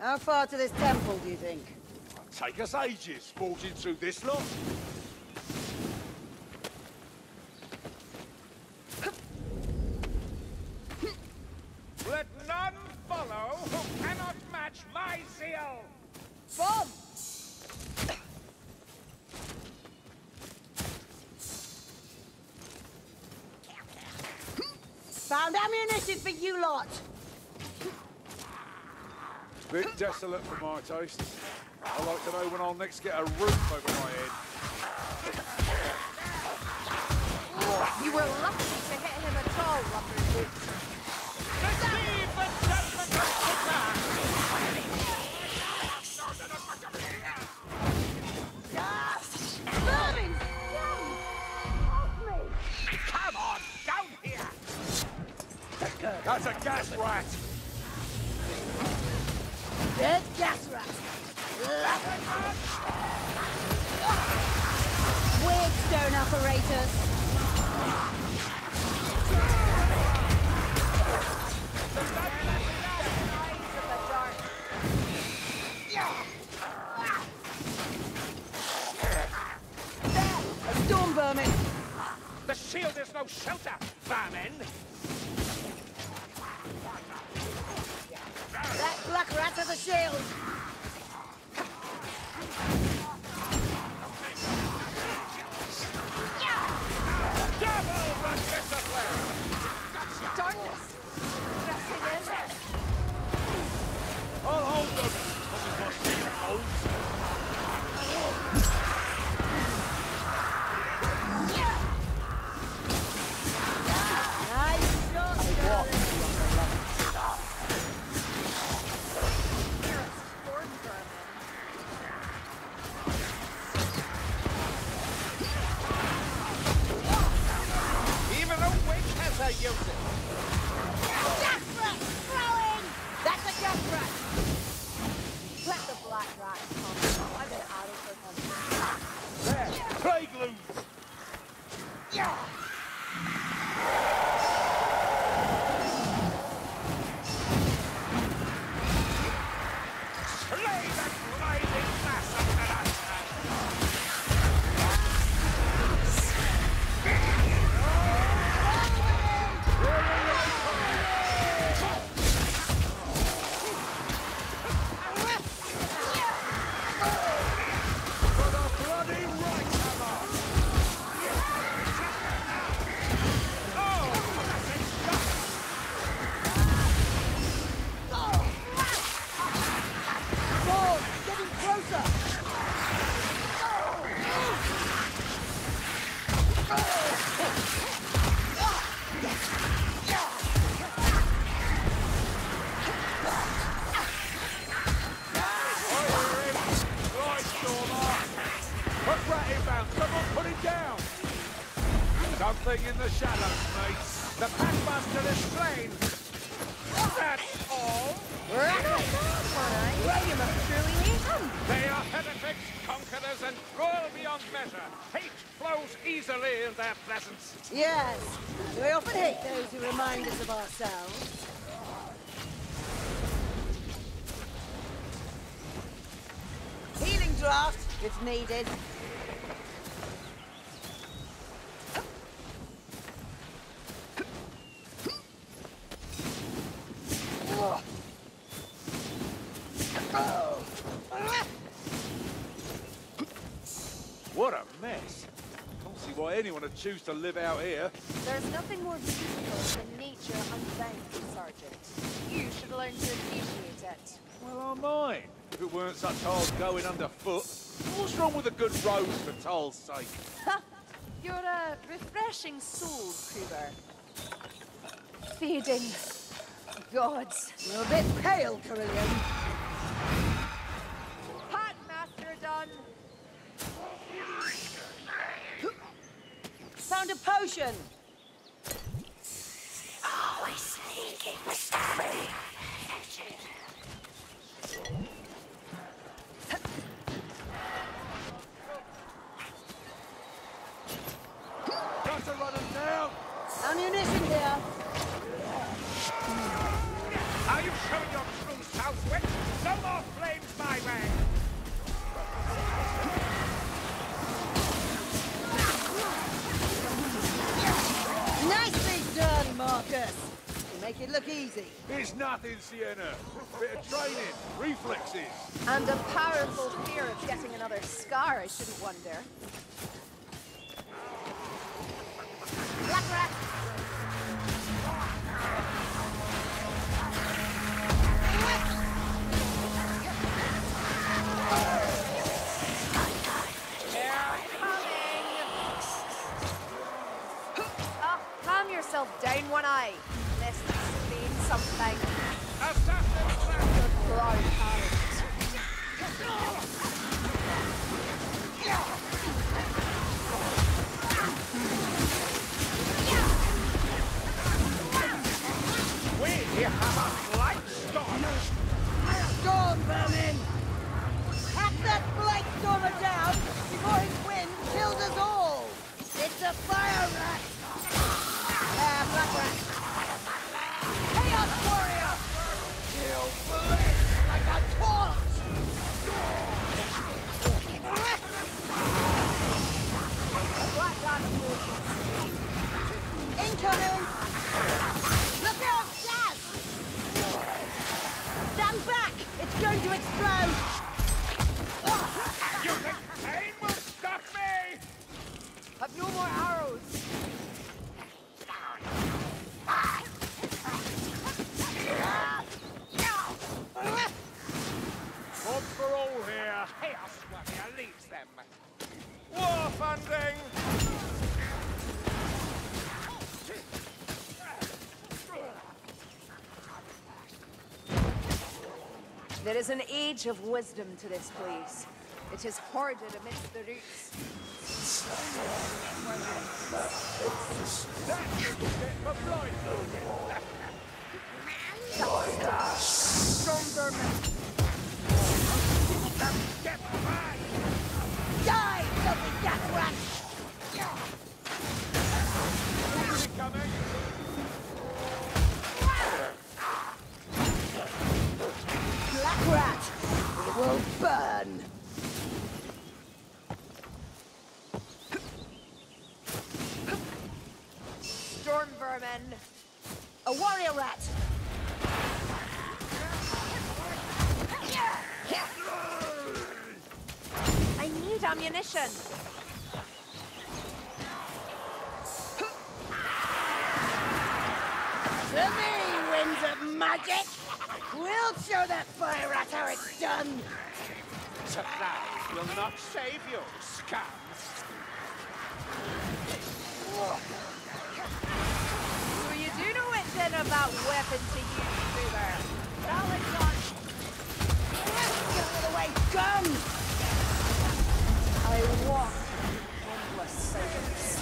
How far to this temple, do you think? Take us ages forging through this lot. Let none follow who cannot match my zeal! Bomb! Found ammunition for you lot! Bit desolate for my taste. I'd like to know when I'll next get a roof over my head. You were lucky to hit him at all, Lumberjack. Receive the judgment of Sigmar! Burning! Off me! Come on, down here! That's a gas rat! Stone operators! The. There! A storm vermin! The shield is no shelter, vermin! That black rat has a shield! I'll hold! Something in the shadows, mate. The Packmaster is slain! That's all! Well, you must. They are heretics, conquerors, and cruel beyond measure. Hate flows easily in their presence. Yes, we often hate those who remind us of ourselves. Healing draft, if needed. Choose to live out here. There's nothing more beautiful than nature unbound, Sergeant. You should learn to appreciate it. Well, I might. If it weren't such hard going underfoot. What's wrong with a good rose for Taal's sake? You're a refreshing soul, Kruber. Feeding. Gods. You're a bit pale, Kerillian. Found a potion! Markus. You make it look easy. It's nothing, Sienna. Bit of training, reflexes. And a powerful fear of getting another scar, I shouldn't wonder. Black rat. Down, one eye. Let's explain something. Assassin Flash! Proud parent. Going to explode! You think pain will stop me? Have no more arrows. One for all here. Chaos Warrior leads them. War funding! There is an age of wisdom to this place. It is hoarded amidst the roots. A blight Storm vermin. Get back! Die, filthy death rat! coming. Will burn! Storm vermin. A warrior rat! I need ammunition. To me, winds of magic! We'll show that fire rat how it's done! Supplies will not save you, scum! So you do know it's in about weapon to use, Boomer. Now it's on. Get out of the way, gun! I walk in endless silence.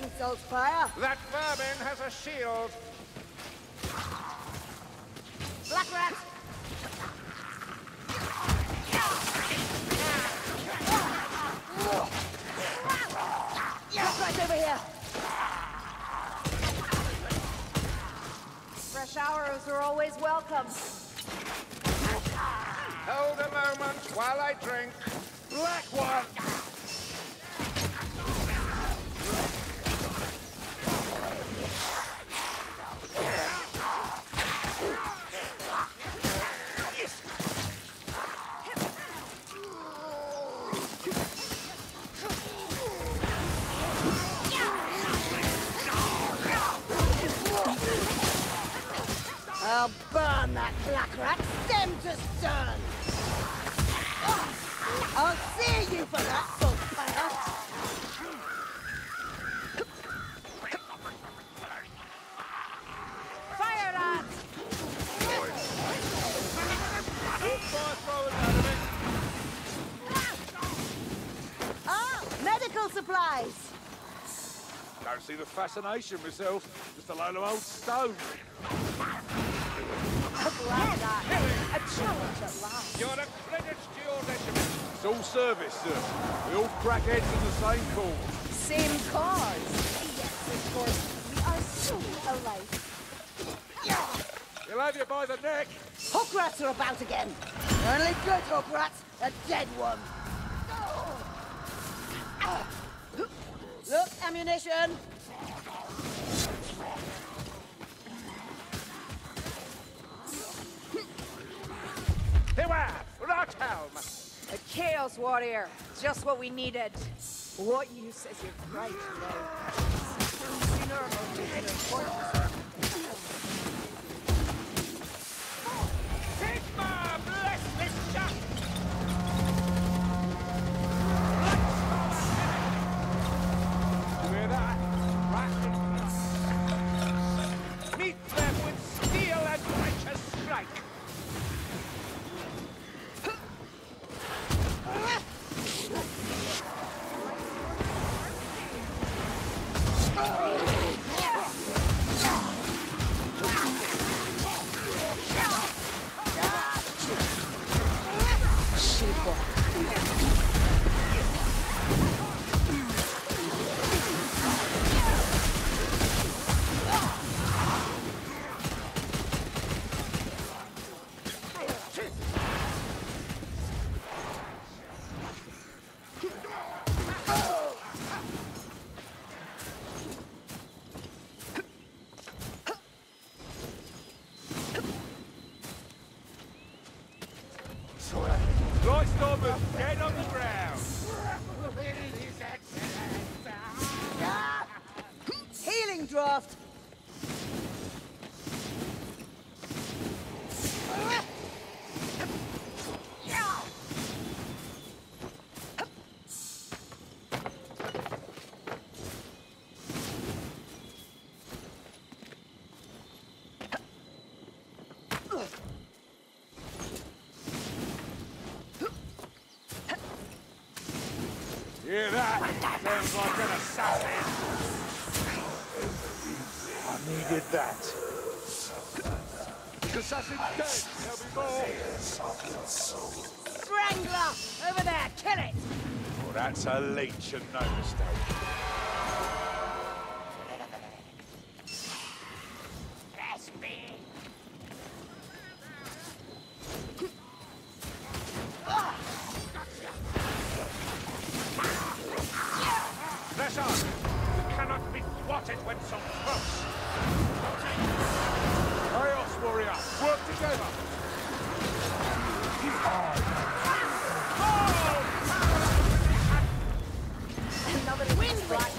The purging, That vermin has a shield. Black rat! Rat over here! Fresh arrows are always welcome. Hold a moment while I drink. Black one! Rats, them to stern! I'll see you for that, it. Ah, medical supplies! Don't see the fascination myself. Just a load of old stone. Glad that. A challenge at last. You're a credit to your regiment. It's all service, sir. We all crack heads in the same cause. Same cause. Yes, of course. We are so alike. He'll have you by the neck. Hook rats are about again. Only good hook rats, a dead one. Look, ammunition. Beware! Rothelm! A Chaos Warrior. Just what we needed. What use is your right leg? I needed that. Dead. Strangler! Over there, kill it! Oh, that's a leech and no mistake. Press! We cannot be thwarted when so close! Chaos Warrior, work together. Another Wind black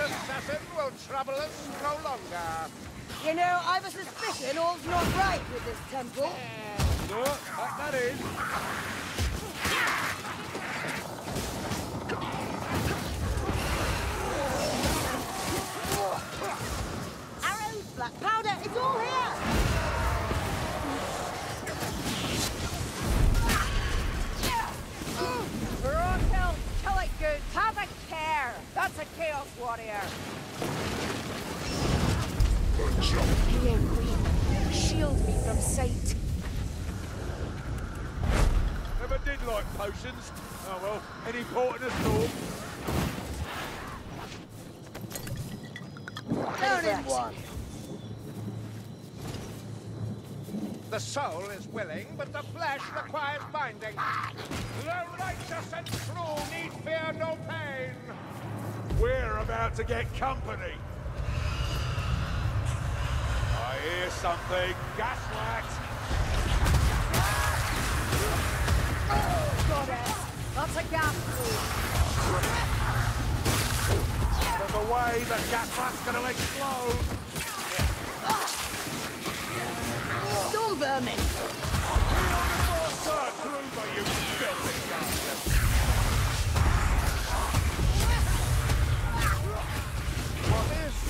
assassin will trouble us no longer. You know, I've a suspicion all's not right with this temple. No, back that in. Arrows, black powder, it's all here! Chaos Warrior. Here, Queen. Shield me from sight. Never did like potions. Oh well, any port in a storm. Down one. The soul is willing, but the flesh requires binding. The righteous and true need fear no pain. We're about to get company. I hear something. Gas wax. Goddess. That's a gas There's a way the gas wax's gonna explode. Storm vermin. Sir Kruber, you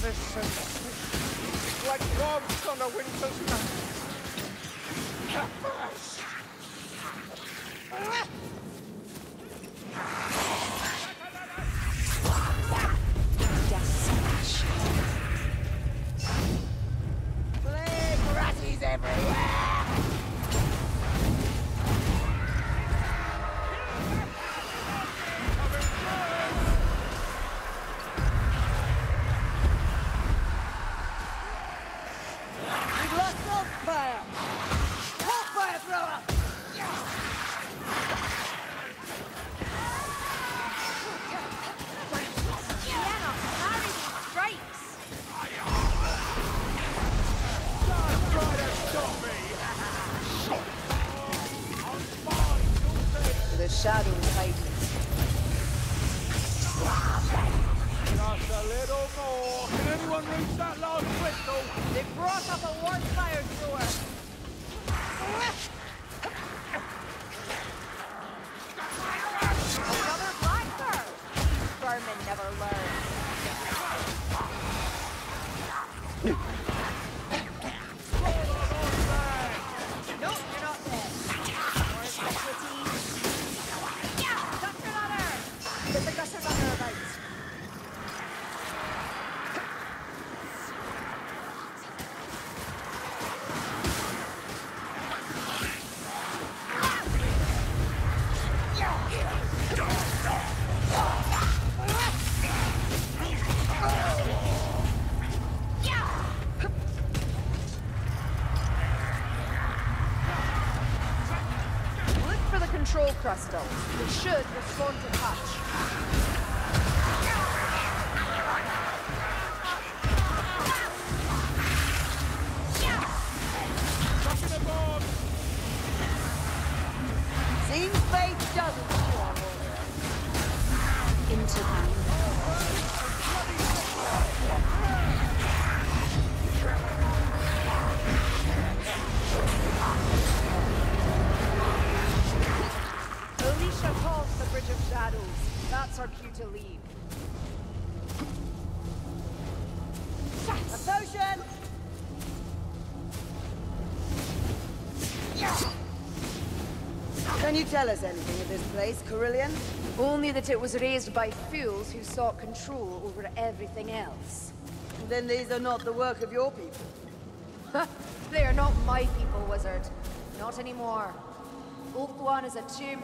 Is? Like warmth on a winter's night. Plague ratties everywhere! They brought up They should respond to touch. Shadows. That's our cue to leave. A potion! Can you tell us anything of this place, Kerillian? Only that it was raised by fools who sought control over everything else. Then these are not the work of your people. They are not my people, wizard. Not anymore. Ulthuan is a tomb.